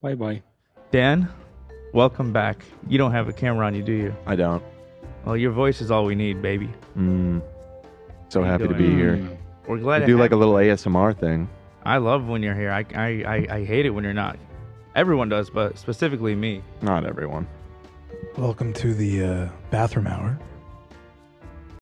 Bye bye. Dan, welcome back. You don't have a camera on you, do you? I don't. Well, your voice is all we need, baby. Mm. So happy to be mm. here. We're glad to do like a little ASMR thing. I love when you're here. I, I, I, I hate it when you're not. Everyone does, but specifically me. Not everyone. Welcome to the uh, bathroom hour.